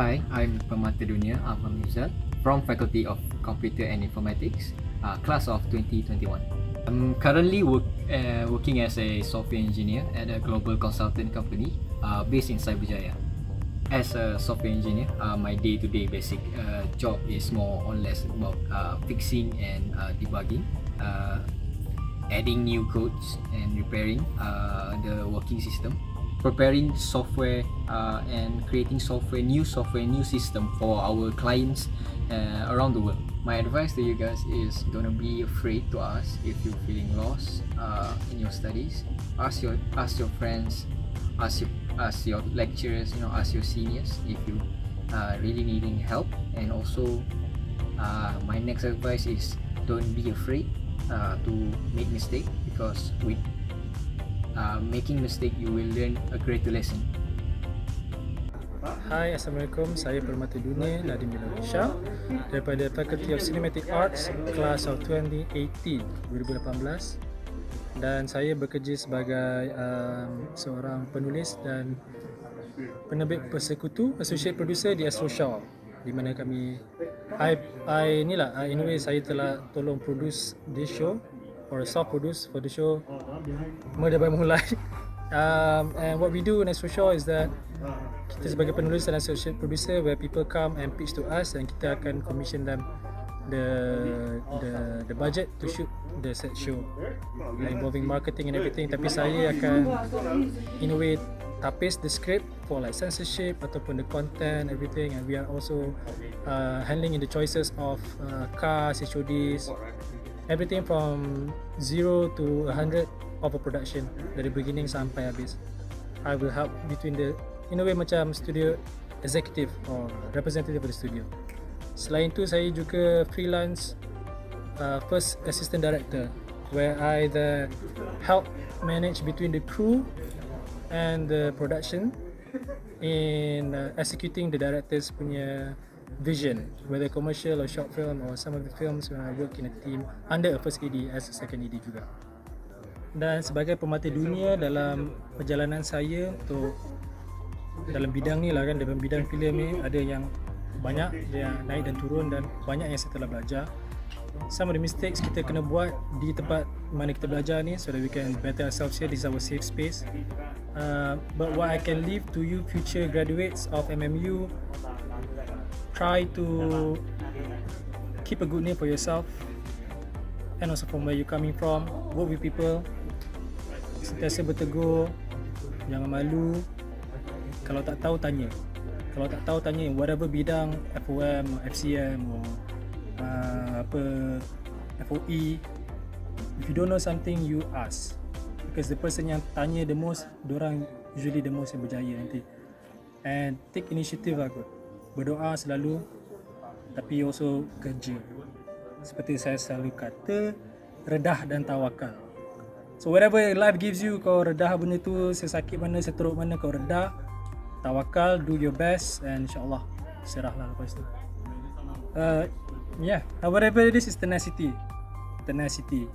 Hi, I'm Permata Dunia Ahmad Mizal from Faculty of Computer and Informatics, uh, class of 2021. I'm currently work, uh, working as a software engineer at a global consultant company uh, based in Cyberjaya. As a software engineer, uh, my day-to-day basic uh, job is more or less about uh, fixing and debugging, adding new codes and repairing the working system preparing software uh, and creating software, new software, new system for our clients uh, around the world. My advice to you guys is don't be afraid to ask if you're feeling lost uh, in your studies. Ask your ask your friends, ask your ask your lecturers, you know, ask your seniors if you uh, really needing help. And also, uh, my next advice is don't be afraid uh, to make mistake because with uh, making mistake you will learn a greater lesson. Hai Assalamualaikum. Saya Permata Dunia Nadim Isha Daripada Faculty of Cinematic Arts Class of 2018 2018 Dan saya bekerja sebagai um, Seorang penulis dan Penerbit persekutu Associate Producer di Astro Shaw Di mana kami I, I ni lah In a way saya telah tolong produce this show Or soft produce for the show. Mula dah mulai um, And what we do in Astro Shaw is that kita sebagai penulis dan associate producer where people come and pitch to us and kita akan commission them the the the budget to shoot the set show. Like involving marketing and everything. Tapi saya akan in a way tapis the script for like censorship ataupun the content everything. And we are also uh, handling in the choices of uh, cast HODs everything from zero to a hundred of a production dari beginning sampai habis I will help between the in a way macam studio executive or representative of the studio. Selain tu saya juga freelance uh, first assistant director where I the help manage between the crew and the production in uh, executing the director's punya vision whether commercial or short film or some of the films when I work in a team under a first AD as a second AD juga. Dan sebagai pemata dunia dalam perjalanan saya untuk dalam bidang ni lah kan dalam bidang filem ni ada yang banyak yang naik dan turun dan banyak yang saya telah belajar. Some of the mistakes kita kena buat di tempat mana kita belajar ni so that we can better ourselves here. This is our safe space. Uh, but what I can leave to you future graduates of MMU try to keep a good name for yourself and also from where you coming from. Work with people. Sentiasa bertegur. Jangan malu. Kalau tak tahu tanya. Kalau tak tahu tanya whatever bidang FOM FCM or uh, apa FOE if you don't know something you ask. Because the person yang tanya the most orang usually the most yang berjaya nanti. And take initiative lah kot berdoa selalu tapi also kerja seperti saya selalu kata redah dan tawakal so whatever life gives you kau redah benda tu sesakit mana seteruk mana kau redah tawakal, do your best and insyaAllah serahlah lepas tu. Uh, yeah, whatever it is, is tenacity. Tenacity.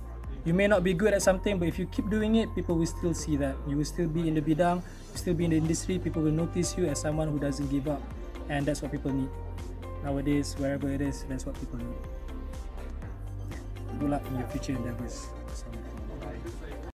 You may not be good at something, but if you keep doing it, people will still see that. You will still be in the bidang, you still be in the industry, people will notice you as someone who doesn't give up. And that's what people need. Nowadays, wherever it is, that's what people need. Good luck in your future endeavors.